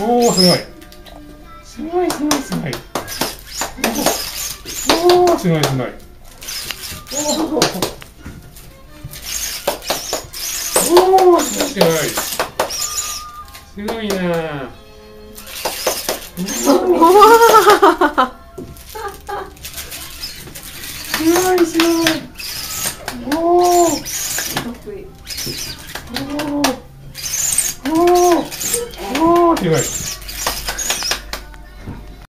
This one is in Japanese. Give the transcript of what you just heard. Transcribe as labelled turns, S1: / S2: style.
S1: おおすごい。すごいすごいすごい。おおすごいすごい。おおおおすごい。すごいすごいなすごい。すごいおおおお違い